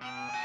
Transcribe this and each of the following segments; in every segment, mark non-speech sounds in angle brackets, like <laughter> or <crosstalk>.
Inspector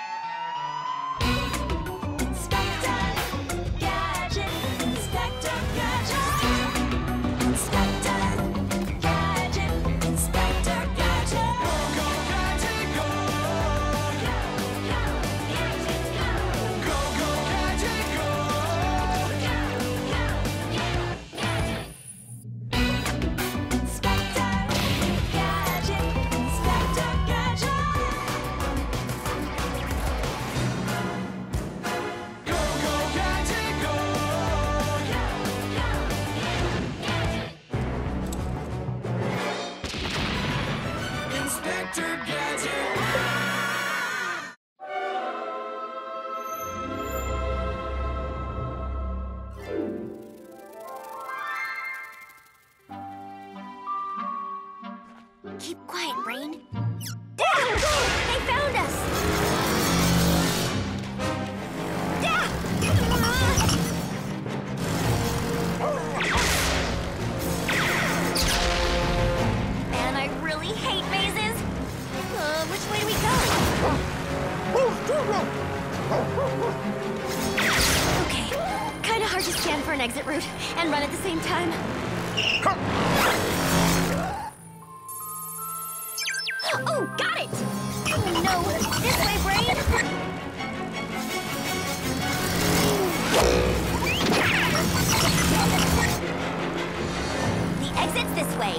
and run at the same time. Oh, got it! No, this way, Brain! The exit's this way.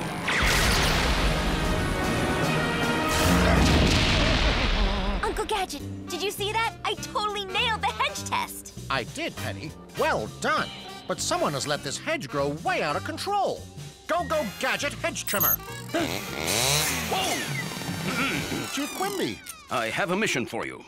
Uncle Gadget, did you see that? I totally nailed the hedge test. I did, Penny. Well done. But someone has let this hedge grow way out of control. Go, go, Gadget Hedge Trimmer. Chief Quimby. I have a mission for you.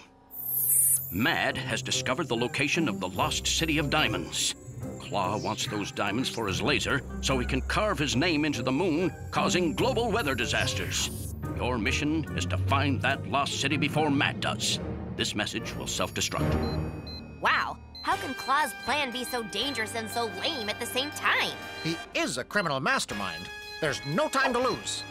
Mad has discovered the location of the lost city of diamonds. Claw wants those diamonds for his laser so he can carve his name into the moon, causing global weather disasters. Your mission is to find that lost city before Mad does. This message will self destruct. Wow, how can Claw's plan be so dangerous and so lame at the same time? He is a criminal mastermind. There's no time to lose.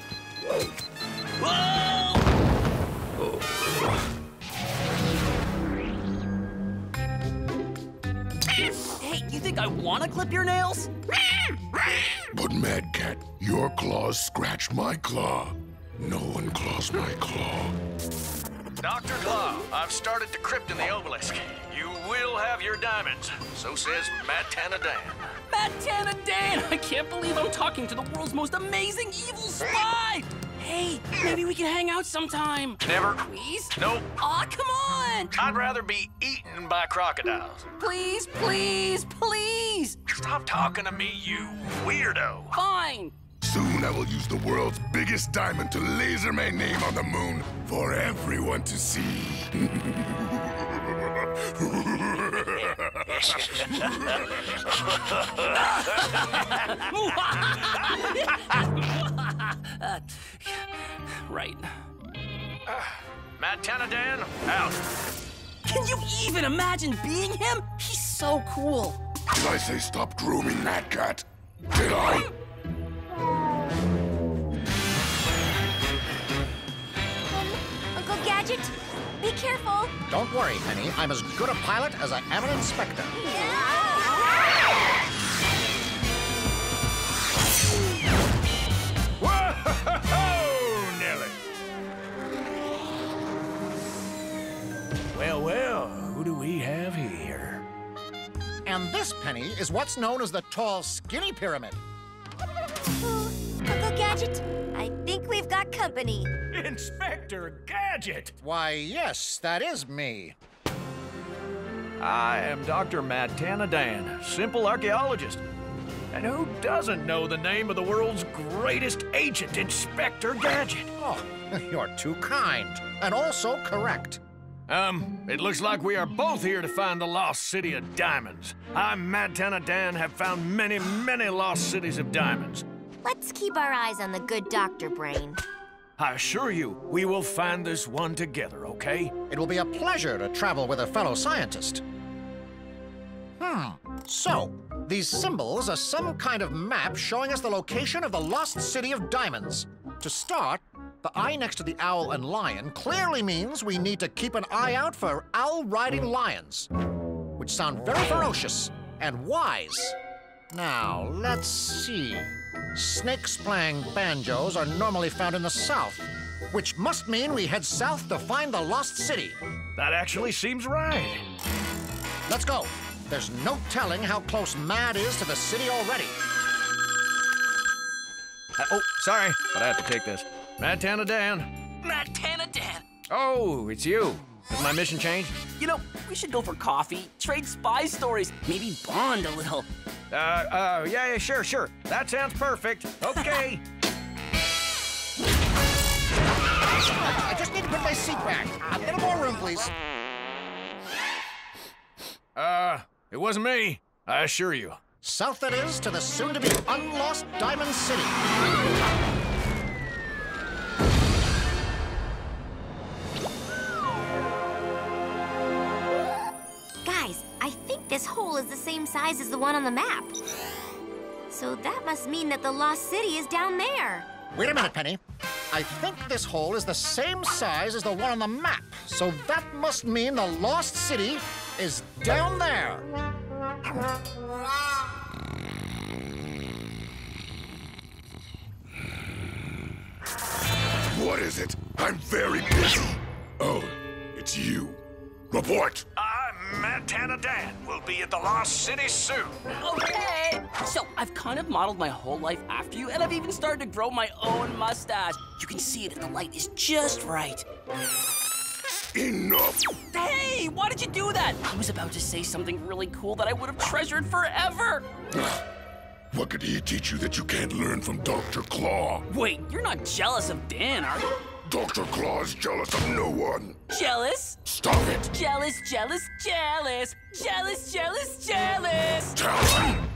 Hey, you think I want to clip your nails? But Mad Cat, your claws scratched my claw. No one claws my claw. Dr. Claw, I've started to crypt in the obelisk. You will have your diamonds. So says Matana Dan. Matt Tana Dan! I can't believe I'm talking to the world's most amazing evil spy! Hey, maybe we can hang out sometime. Never. Please? Nope. Aw, come on! I'd rather be eaten by crocodiles. Please, please, please! Stop talking to me, you weirdo. Fine! Soon I will use the world's biggest diamond to laser my name on the moon for everyone to see. <laughs> Uh, right. Matana Dan, out. Can you even imagine being him? He's so cool. Did I say stop grooming that Cat? Did I? Gadget, be careful. Don't worry, Penny. I'm as good a pilot as I am an inspector. Whoa, Nelly! Well, well, who do we have here? And this, Penny, is what's known as the tall, skinny pyramid. <laughs> Uncle Gadget, I think we've got company. Inspector Gadget! Why, yes, that is me. I am Dr. Matana Dan, simple archaeologist. And who doesn't know the name of the world's greatest agent, Inspector Gadget? Oh, <laughs> you're too kind. And also correct. Um, it looks like we are both here to find the lost city of diamonds. I, Matana Dan, have found many, many lost cities of diamonds. Let's keep our eyes on the good Dr. Brain. I assure you, we will find this one together, okay? It will be a pleasure to travel with a fellow scientist. Hmm. So, these symbols are some kind of map showing us the location of the lost city of diamonds. To start, The eye next to the owl and lion clearly means we need to keep an eye out for owl riding lions, which sound very ferocious and wise. Now, let's see. Snakes playing banjos are normally found in the south, which must mean we head south to find the lost city. That actually seems right. Let's go. There's no telling how close Mad is to the city already. Uh, oh, sorry, but I have to take this. Mad Tana Dan. Matt Tanadan. Oh, it's you. Has my mission changed? You know, we should go for coffee, trade spy stories, maybe bond a little. Uh, uh, yeah, yeah, sure, sure. That sounds perfect. Okay. <laughs> I just need to put my seat back. A little more room, please. uh, it wasn't me. I assure you. South it is to the soon-to-be unlost Diamond City. This hole is the same size as the one on the map. So that must mean that the lost city is down there. Wait a minute, Penny. I think this hole is the same size as the one on the map. So that must mean the lost city is down there. What is it? I'm very busy. Oh, it's you. Report. I'm Tana Dan. We'll be at the Lost City soon. Okay. So I've kind of modeled my whole life after you, and I've even started to grow my own mustache. You can see it if the light is just right. Enough. Hey, why did you do that? I was about to say something really cool that I would have treasured forever. What could he teach you that you can't learn from Dr. Claw? Wait, you're not jealous of Dan, are you? Dr. Claw is jealous of no one. Jealous? Stop it. Jealous, jealous, jealous, jealous, jealous, jealous. Tell him.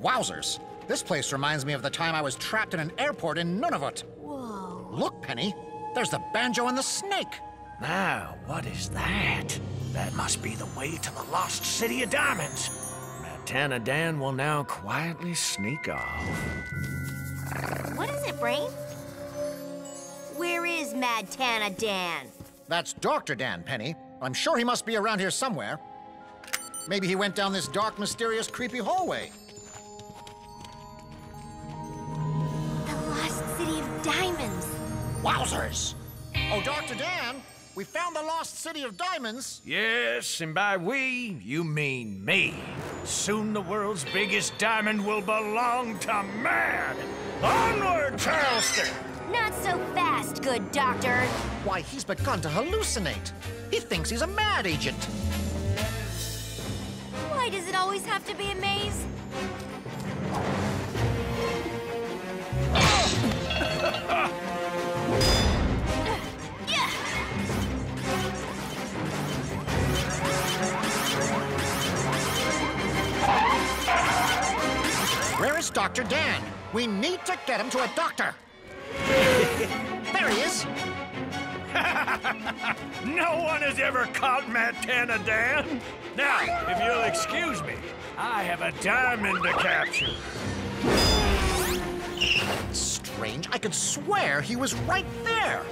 Wowzers. This place reminds me of the time I was trapped in an airport in Nunavut. Whoa. Look, Penny. There's the banjo and the snake. Now, what is that? That must be the way to the lost city of diamonds. Mad Tana Dan will now quietly sneak off. What is it, Brain? Where is Mad Tana Dan? That's Dr. Dan, Penny. I'm sure he must be around here somewhere. Maybe he went down this dark, mysterious, creepy hallway. The lost city of diamonds. Wowzers! Oh, Dr. Dan, we found the lost city of diamonds. Yes, and by we, you mean me. Soon the world's biggest diamond will belong to Mad. Onward, Charleston! Not so fast, good doctor. Why, he's begun to hallucinate. He thinks he's a mad agent. Why does it always have to be a maze? Where is Dr. Dan? We need to get him to a doctor. There he is. No one has ever caught Mad Tana Dan. Now, if you'll excuse me, I have a diamond to capture. Strange. I could swear he was right there.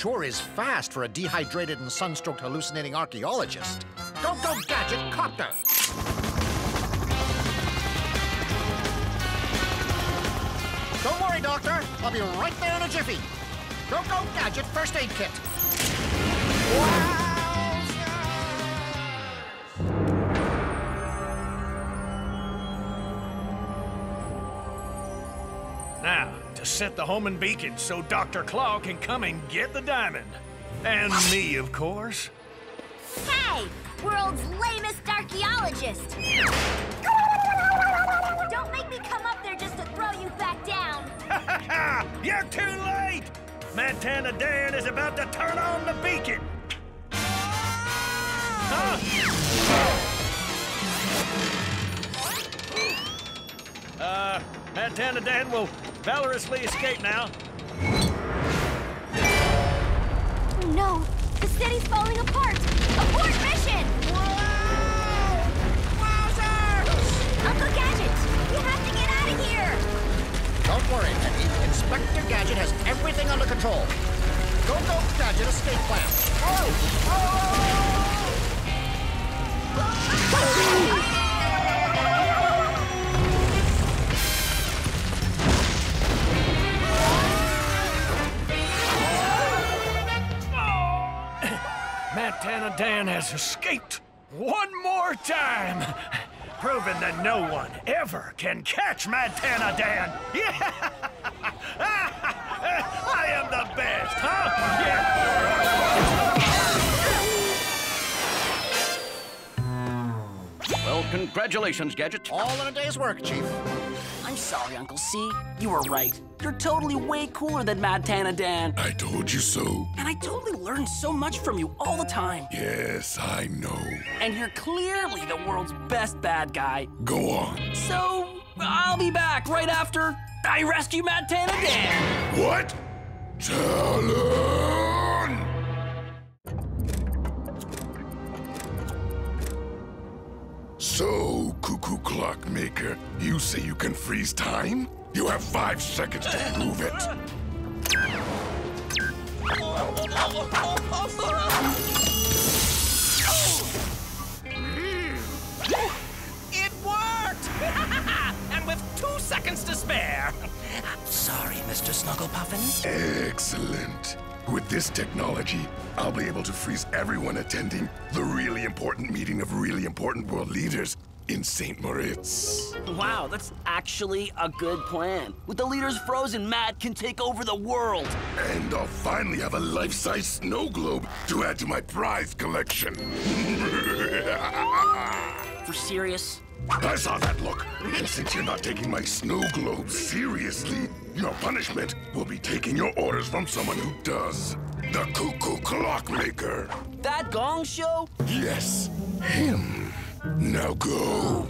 Sure is fast for a dehydrated and sunstroked hallucinating archaeologist. Go, go, Gadget, copter! Don't worry, Doctor. I'll be right there in a jiffy. Go, go, Gadget, first aid kit. Now, to set the homing beacon so Dr. Claw can come and get the diamond. And me, of course. Hey, world's lamest archaeologist. Don't make me come up there just to throw you back down. <laughs> You're too late! Mad Tana Dan is about to turn on the beacon. Huh? Uh, Mad Tana Dan will valorously escape now. Oh no! The city's falling apart! Abort mission! Uncle Gadget! You have to get out of here! Don't worry, Penny. Inspector Gadget has everything under control. Go, go, Gadget escape plan. Oh! Has escaped one more time, proving that no one ever can catch Montana Dan. Yeah! <laughs> I am the best, huh? Yeah! Well, congratulations, Gadget. All in a day's work, Chief. Sorry, Uncle C. You were right. You're totally way cooler than Mad Tana Dan. I told you so. And I totally learn so much from you all the time. Yes, I know. And you're clearly the world's best bad guy. Go on. So, I'll be back right after I rescue Mad Tana Dan. What? Talon! So, Cuckoo Clock Maker, you say you can freeze time? You have five seconds to prove it. Mm. It worked! <laughs> and with two seconds to spare. <laughs> Sorry, Mr. Snugglepuffin. Excellent. With this technology, I'll be able to freeze everyone attending the really important meeting of really important world leaders in St. Moritz. Wow, that's actually a good plan. With the leaders frozen, Mad can take over the world. And I'll finally have a life-size snow globe to add to my prize collection. <laughs> For serious? I saw that look. And since you're not taking my snow globe seriously, your punishment will be taking your orders from someone who does. The Cuckoo Clockmaker. That gong show? Yes, him. Now go.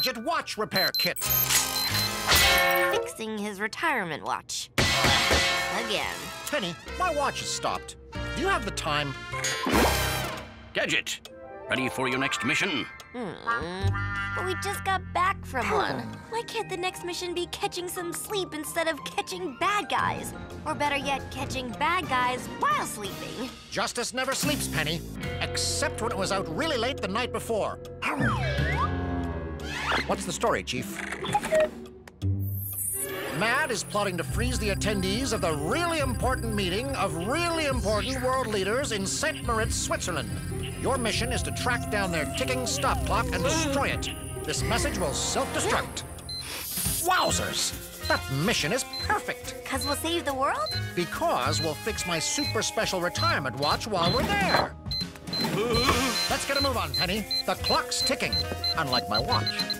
Go, go, Gadget watch repair kit. fixing his retirement watch. Again. Penny, my watch has stopped. Do you have the time? Gadget, ready for your next mission? Hmm. But we just got back from one. Why can't the next mission be catching some sleep instead of catching bad guys? Or better yet, catching bad guys while sleeping. Justice never sleeps, Penny. Except when it was out really late the night before. What's the story, Chief? Mad is plotting to freeze the attendees of the really important meeting of really important world leaders in St. Moritz, Switzerland. Your mission is to track down their ticking stop clock and destroy it. This message will self-destruct. Wowzers! That mission is perfect. Cause we'll save the world? Because we'll fix my super special retirement watch while we're there. Let's get a move on, Penny. The clock's ticking, unlike my watch.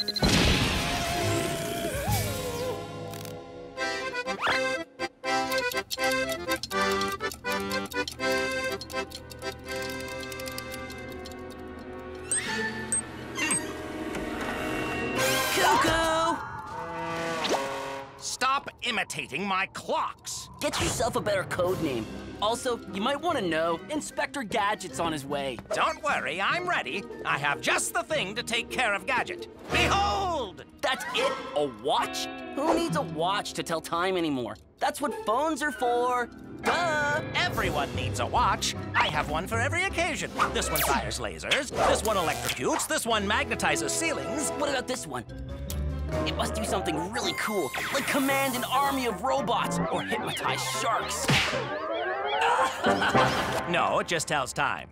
Imitating my clocks. Get yourself a better code name. Also, you might want to know Inspector Gadget's on his way. Don't worry, I'm ready. I have just the thing to take care of Gadget. Behold! That's it? A watch? Who needs a watch to tell time anymore? That's what phones are for. Duh! Everyone needs a watch. I have one for every occasion. This one fires lasers. This one electrocutes. This one magnetizes ceilings. What about this one? It must do something really cool, like command an army of robots or hypnotize sharks. <laughs> No, it just tells time.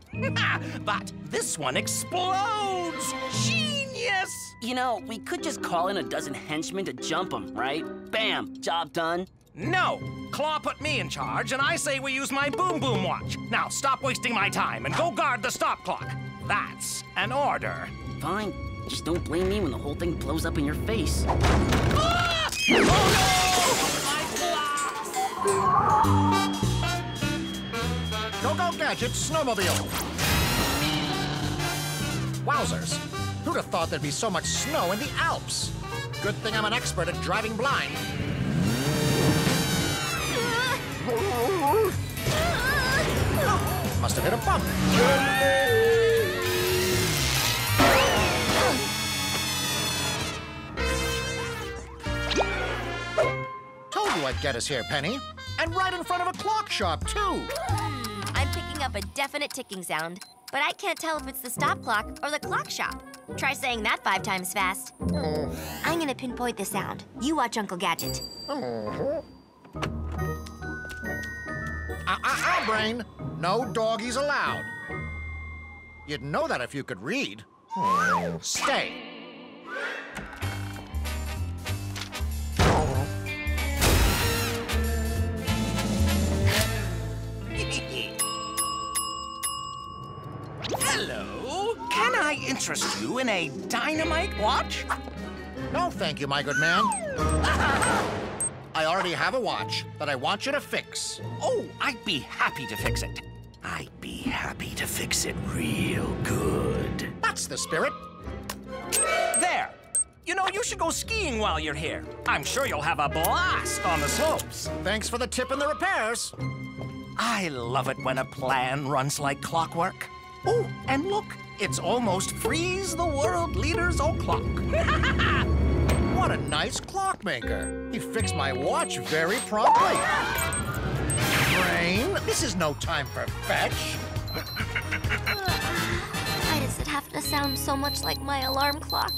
but this one explodes. Genius! You know, we could just call in a dozen henchmen to jump them, right? Bam, job done. No, Claw put me in charge, and I say we use my Boom Boom watch. Now stop wasting my time and go guard the stop clock. That's an order. Fine. Just don't blame me when the whole thing blows up in your face. Go Go Gadget Snowmobile! Wowzers! Who'd have thought there'd be so much snow in the Alps? Good thing I'm an expert at driving blind. Must have hit a bump. Get us here, Penny. And right in front of a clock shop, too. I'm picking up a definite ticking sound, but I can't tell if it's the stop clock or the clock shop. Try saying that five times fast. I'm gonna pinpoint the sound. You watch Uncle Gadget. Ah, uh, uh, brain. No doggies allowed. You'd know that if you could read. Stay. I interest you in a dynamite watch? No, thank you, my good man. I already have a watch that I want you to fix. Oh, I'd be happy to fix it. I'd be happy to fix it real good. That's the spirit. There. You know, you should go skiing while you're here. I'm sure you'll have a blast on the slopes. Thanks for the tip and the repairs. I love it when a plan runs like clockwork. Oh, and look, it's almost freeze the world leader's o'clock. <laughs> What a nice clockmaker. He fixed my watch very promptly. Brain, this is no time for fetch. Why does it have to sound so much like my alarm clock?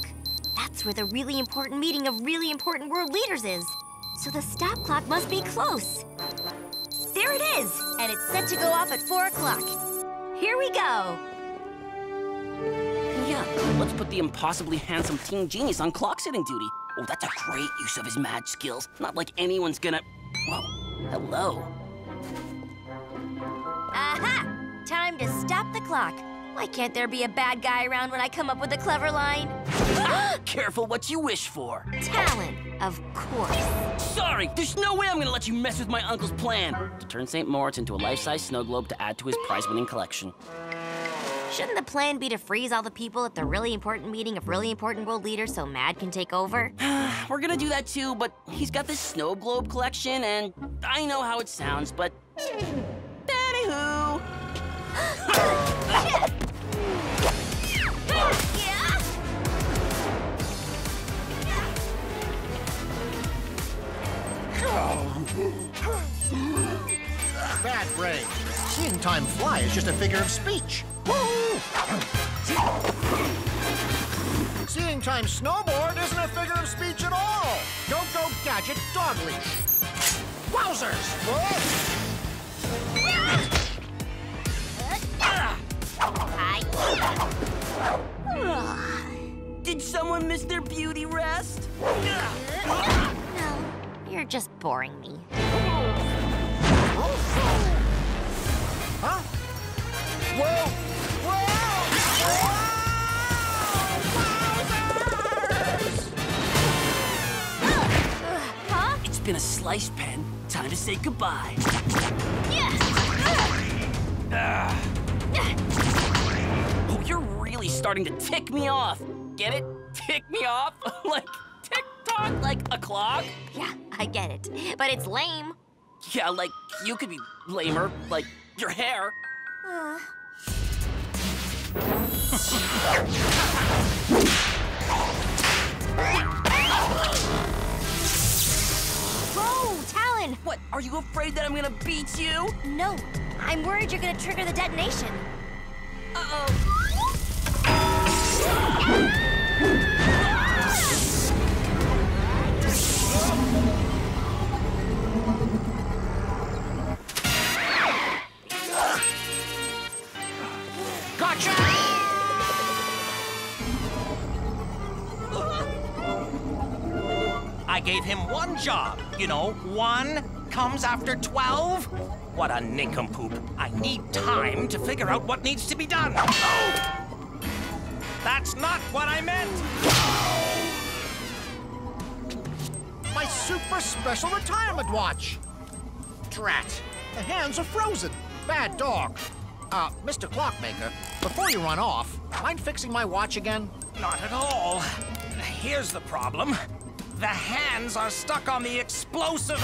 That's where the really important meeting of really important world leaders is. So the stop clock must be close. There it is, and it's set to go off at 4 o'clock. Here we go. Let's put the impossibly handsome teen genius on clock sitting duty. Oh, that's a great use of his mad skills. Not like anyone's gonna. Whoa, hello. Aha! Time to stop the clock. Why can't there be a bad guy around when I come up with a clever line? <gasps> Careful what you wish for. Talon, of course. Sorry, there's no way I'm gonna let you mess with my uncle's plan to turn St. Moritz into a life-size snow globe to add to his prize-winning collection. Shouldn't the plan be to freeze all the people at the really important meeting of really important world leaders so Mad can take over? <sighs> We're gonna do that too, but he's got this snow globe collection, and I know how it sounds, but. Anywho. Bad brain. Seeing time fly is just a figure of speech. Seeing time snowboard isn't a figure of speech at all. Don't go gadget dog leash. Wowzers! Did someone miss their beauty rest? No, you're just boring me. It's a slice pen. Time to say goodbye. Ah. Oh, you're really starting to tick me off. Get it? Tick me off? <laughs> like tick tock, like a clock? Yeah, I get it. But it's lame. Yeah, like you could be lamer, like your hair. Whoa, <laughs> What? Are you afraid that I'm gonna beat you? No, I'm worried you're gonna trigger the detonation. Uh-oh. Gotcha! I gave him one job. You know, one comes after 12. What a nincompoop. I need time to figure out what needs to be done. Oh! That's not what I meant! My super special retirement watch! Drat, the hands are frozen. Bad dog. Uh, Mr. Clockmaker, before you run off, mind fixing my watch again? Not at all. Here's the problem. The hands are stuck on the explosive.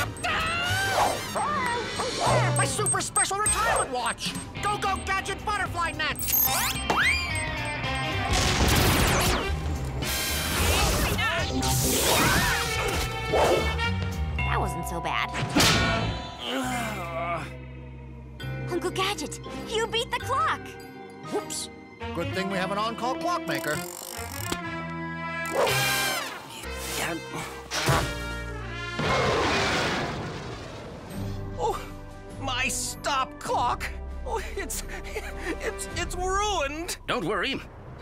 My super special retirement watch! Go Go Gadget Butterfly Net! That wasn't so bad. Uncle Gadget, you beat the clock! Whoops. Good thing we have an on-call clockmaker. Oh, my stop clock. Oh, it's it's it's ruined. Don't worry.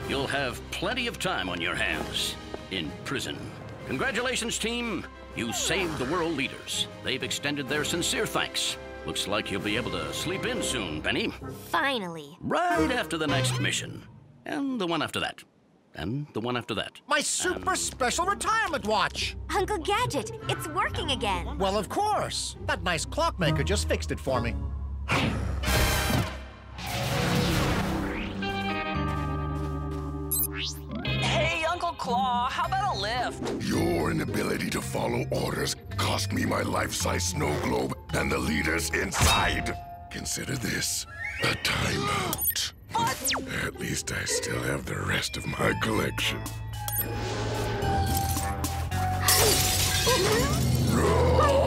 You'll have plenty of time on your hands in prison. Congratulations, team. You saved the world leaders. They've extended their sincere thanks. Looks like you'll be able to sleep in soon, Penny. Finally. Right after the next mission. And the one after that. And the one after that. My super special retirement watch! Uncle Gadget, it's working again. Well, of course. That nice clockmaker just fixed it for me. Hey, Uncle Claw, how about a lift? Your inability to follow orders cost me my life-size snow globe and the leaders inside. Consider this a timeout. What? At least I still have the rest of my collection. Roar!